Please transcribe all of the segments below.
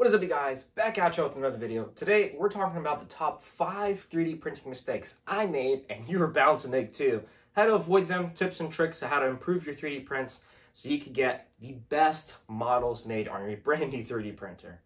What is up you guys? Back at you with another video. Today we're talking about the top 5 3D printing mistakes I made and you are bound to make too. How to avoid them, tips and tricks to how to improve your 3D prints so you can get the best models made on your brand new 3D printer.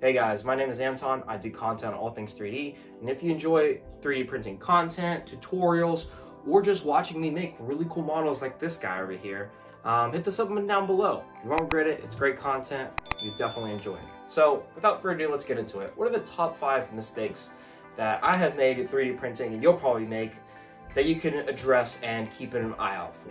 Hey guys, my name is Anton. I do content on all things 3D. And if you enjoy 3D printing content, tutorials, or just watching me make really cool models like this guy over here, um, hit the button down below. You won't regret it. It's great content. You definitely enjoy it. So without further ado, let's get into it. What are the top five mistakes that I have made in 3D printing and you'll probably make that you can address and keep an eye out for?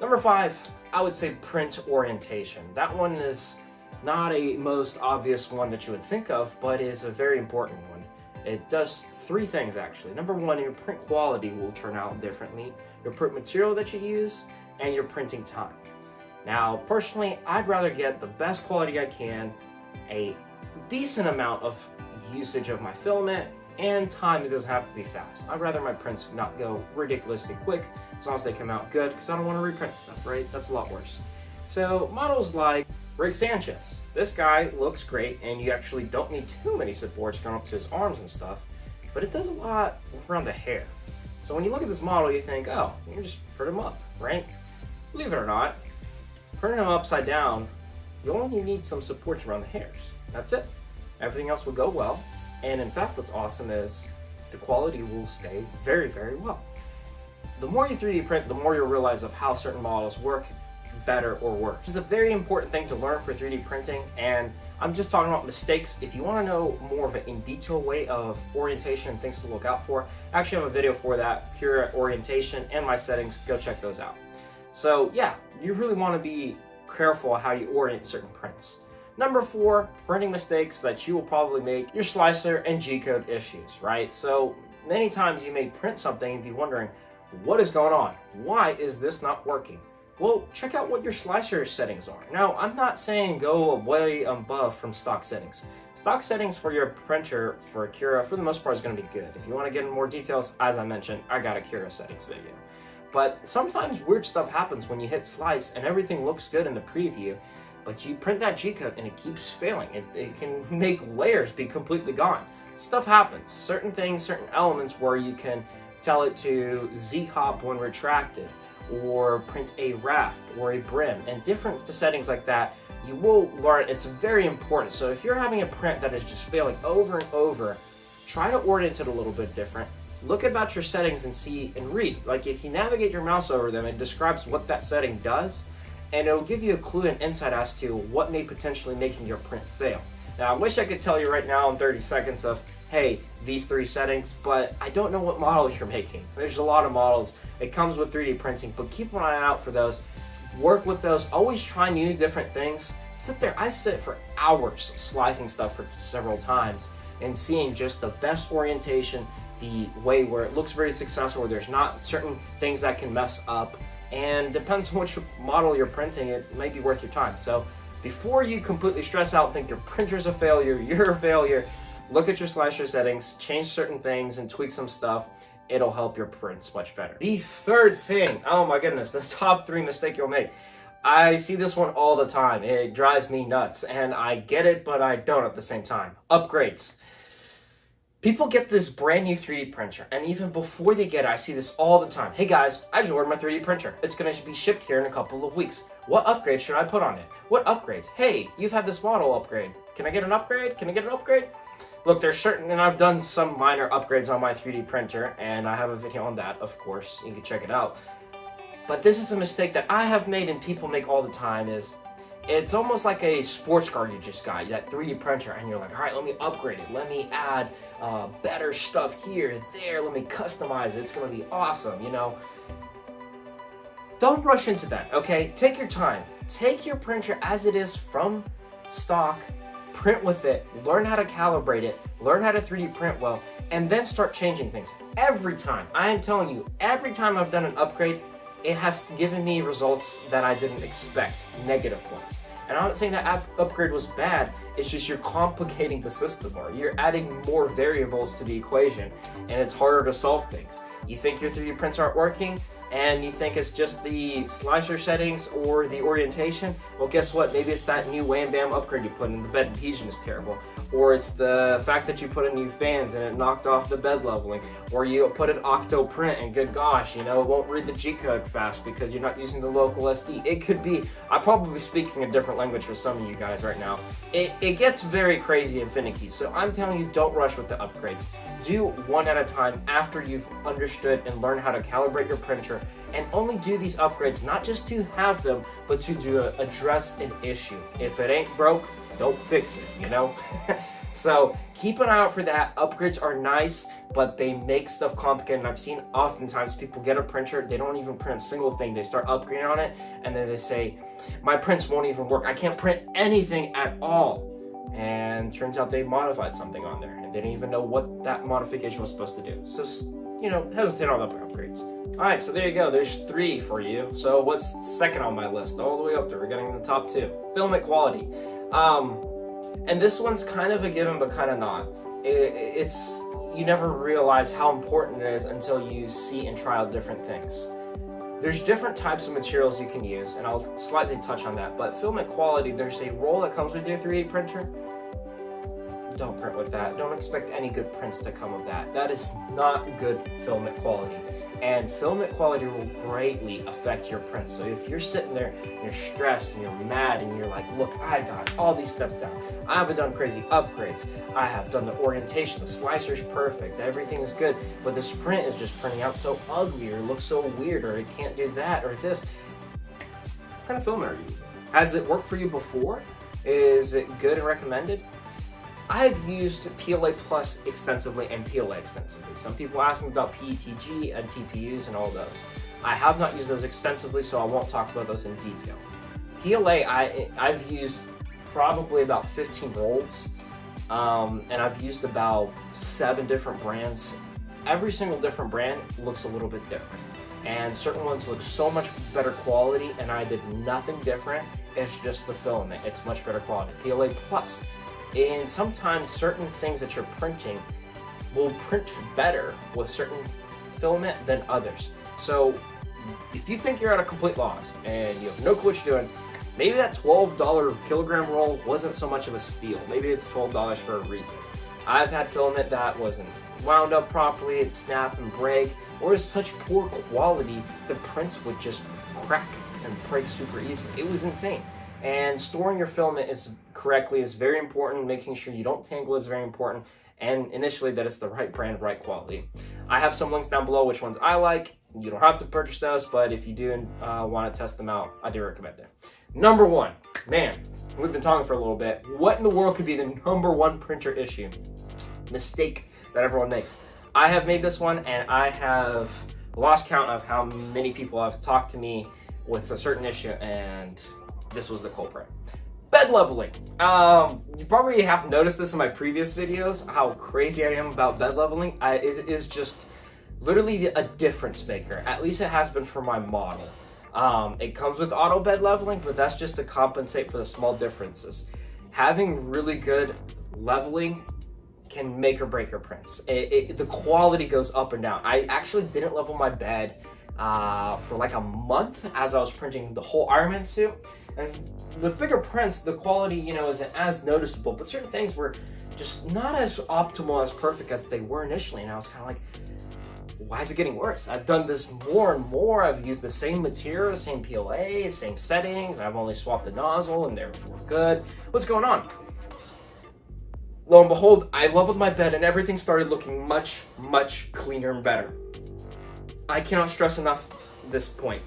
Number five, I would say print orientation. That one is not a most obvious one that you would think of, but is a very important one. It does three things actually. Number one, your print quality will turn out differently. Your print material that you use, and your printing time. Now, personally, I'd rather get the best quality I can, a decent amount of usage of my filament, and time it doesn't have to be fast. I'd rather my prints not go ridiculously quick as long as they come out good because I don't want to reprint stuff, right? That's a lot worse. So models like Rick Sanchez. This guy looks great and you actually don't need too many supports going up to his arms and stuff, but it does a lot around the hair. So when you look at this model, you think, oh, you can just print him up, right? Believe it or not, turning them upside down, you only need some supports around the hairs. That's it. Everything else will go well. And in fact, what's awesome is the quality will stay very, very well. The more you 3D print, the more you'll realize of how certain models work better or worse. This is a very important thing to learn for 3D printing and I'm just talking about mistakes. If you want to know more of an in detail way of orientation and things to look out for, I actually have a video for that, pure orientation and my settings. Go check those out. So yeah, you really want to be careful how you orient certain prints. Number four, printing mistakes that you will probably make, your slicer and G-code issues, right? So many times you may print something and be wondering, what is going on? Why is this not working? Well, check out what your slicer settings are. Now, I'm not saying go way above from stock settings. Stock settings for your printer for Cura, for the most part, is going to be good. If you want to get in more details, as I mentioned, I got a Cura settings video. But sometimes weird stuff happens when you hit slice and everything looks good in the preview, but you print that G-code and it keeps failing. It, it can make layers be completely gone. Stuff happens. Certain things, certain elements where you can tell it to Z-hop when retracted, or print a raft or a brim, and different settings like that, you will learn it's very important. So if you're having a print that is just failing over and over, try to orient it a little bit different look about your settings and see and read. Like if you navigate your mouse over them, it describes what that setting does, and it'll give you a clue and insight as to what may potentially making your print fail. Now, I wish I could tell you right now in 30 seconds of, hey, these three settings, but I don't know what model you're making. There's a lot of models. It comes with 3D printing, but keep an eye out for those. Work with those. Always try new different things. Sit there. I sit for hours slicing stuff for several times and seeing just the best orientation the way where it looks very successful, where there's not certain things that can mess up, and depends on which model you're printing, it might be worth your time. So before you completely stress out, think your printer's a failure, you're a failure, look at your slicer settings, change certain things, and tweak some stuff. It'll help your prints much better. The third thing, oh my goodness, the top three mistake you'll make. I see this one all the time. It drives me nuts, and I get it, but I don't at the same time. Upgrades. People get this brand new 3D printer, and even before they get it, I see this all the time. Hey guys, I just ordered my 3D printer. It's gonna be shipped here in a couple of weeks. What upgrade should I put on it? What upgrades? Hey, you've had this model upgrade. Can I get an upgrade? Can I get an upgrade? Look, there's certain, and I've done some minor upgrades on my 3D printer, and I have a video on that, of course. You can check it out. But this is a mistake that I have made and people make all the time is it's almost like a sports car you just got, that 3D printer, and you're like, all right, let me upgrade it. Let me add uh, better stuff here, there. Let me customize it. It's going to be awesome, you know? Don't rush into that, okay? Take your time. Take your printer as it is from stock, print with it, learn how to calibrate it, learn how to 3D print well, and then start changing things. Every time, I am telling you, every time I've done an upgrade, it has given me results that I didn't expect, negative ones. And I'm not saying that app upgrade was bad, it's just you're complicating the system more. You're adding more variables to the equation, and it's harder to solve things. You think your 3D prints aren't working? And you think it's just the slicer settings or the orientation, well, guess what? Maybe it's that new Wham Bam upgrade you put in. The bed adhesion is terrible. Or it's the fact that you put in new fans and it knocked off the bed leveling. Or you put an OctoPrint and good gosh, you know, it won't read the G-code fast because you're not using the local SD. It could be, I'm probably speaking a different language for some of you guys right now. It, it gets very crazy and finicky. So I'm telling you, don't rush with the upgrades. Do one at a time after you've understood and learned how to calibrate your printer and only do these upgrades not just to have them, but to do a, address an issue. If it ain't broke, don't fix it, you know? so keep an eye out for that. Upgrades are nice, but they make stuff complicated. And I've seen oftentimes people get a printer, they don't even print a single thing. They start upgrading on it, and then they say, my prints won't even work. I can't print anything at all. And turns out they modified something on there, and they didn't even know what that modification was supposed to do. So, you know, hesitate on the upgrades. All right, so there you go. There's three for you. So what's second on my list? All the way up there. We're getting the top two. Filament quality. Um, and this one's kind of a given, but kind of not. It, it's you never realize how important it is until you see and try out different things. There's different types of materials you can use, and I'll slightly touch on that. But filament quality, there's a roll that comes with your 3D printer. Don't print with that. Don't expect any good prints to come of that. That is not good filament quality and filament quality will greatly affect your print. So if you're sitting there, and you're stressed and you're mad and you're like, look, I got all these steps down. I haven't done crazy upgrades. I have done the orientation, the slicer's perfect, everything is good, but this print is just printing out so ugly or looks so weird or it can't do that or this. What kind of filament are you using? Has it worked for you before? Is it good and recommended? I've used PLA Plus extensively and PLA extensively. Some people ask me about PETG and TPUs and all those. I have not used those extensively, so I won't talk about those in detail. PLA, I, I've used probably about 15 rolls, um, and I've used about seven different brands. Every single different brand looks a little bit different, and certain ones look so much better quality, and I did nothing different. It's just the filament. It's much better quality. PLA Plus and sometimes certain things that you're printing will print better with certain filament than others. So if you think you're at a complete loss and you have no clue what you're doing, maybe that $12 kilogram roll wasn't so much of a steal. Maybe it's $12 for a reason. I've had filament that wasn't wound up properly, it snap and break, or is such poor quality the prints would just crack and break super easily. It was insane. And storing your filament is correctly is very important. Making sure you don't tangle is very important. And initially that it's the right brand, right quality. I have some links down below which ones I like. You don't have to purchase those, but if you do uh, want to test them out, I do recommend them. Number one, man, we've been talking for a little bit. What in the world could be the number one printer issue? Mistake that everyone makes. I have made this one and I have lost count of how many people have talked to me with a certain issue and this was the culprit. Bed leveling. Um, you probably have noticed this in my previous videos, how crazy I am about bed leveling. I, it is just literally a difference maker. At least it has been for my model. Um, it comes with auto bed leveling, but that's just to compensate for the small differences. Having really good leveling can make or break your prints. It, it, the quality goes up and down. I actually didn't level my bed uh, for like a month as I was printing the whole Iron Man suit. And with bigger prints, the quality, you know, isn't as noticeable, but certain things were just not as optimal, as perfect as they were initially. And I was kind of like, why is it getting worse? I've done this more and more. I've used the same material, the same PLA, same settings. I've only swapped the nozzle and they're good. What's going on? Lo and behold, I leveled my bed and everything started looking much, much cleaner and better. I cannot stress enough this point.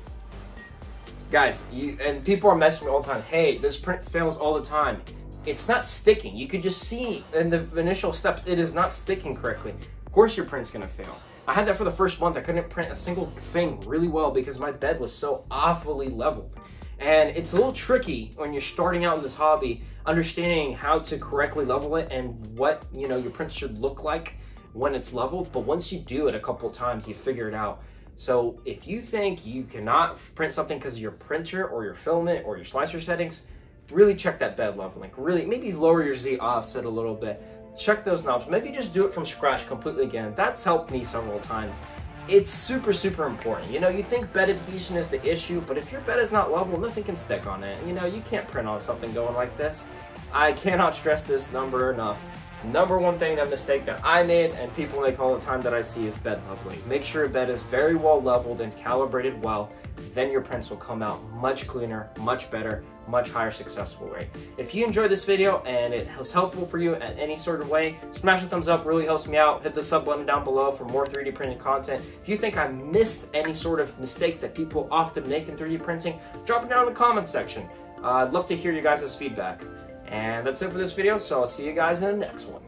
Guys, you, and people are messing me all the time. Hey, this print fails all the time. It's not sticking. You could just see in the initial steps, it is not sticking correctly. Of course your print's gonna fail. I had that for the first month. I couldn't print a single thing really well because my bed was so awfully leveled. And it's a little tricky when you're starting out in this hobby, understanding how to correctly level it and what, you know, your print should look like when it's leveled. But once you do it a couple times, you figure it out. So if you think you cannot print something because of your printer or your filament or your slicer settings, really check that bed level. Like Really, maybe lower your Z offset a little bit. Check those knobs. Maybe just do it from scratch completely again. That's helped me several times. it's super, super important. You know, you think bed adhesion is the issue, but if your bed is not level, nothing can stick on it. You know, you can't print on something going like this. I cannot stress this number enough. Number one thing, that mistake that I made and people make all the time that I see is bed leveling. Make sure your bed is very well leveled and calibrated well. Then your prints will come out much cleaner, much better, much higher successful rate. If you enjoyed this video and it was helpful for you in any sort of way, smash a thumbs up, really helps me out. Hit the sub button down below for more 3D printing content. If you think I missed any sort of mistake that people often make in 3D printing, drop it down in the comments section. Uh, I'd love to hear you guys' feedback. And that's it for this video, so I'll see you guys in the next one.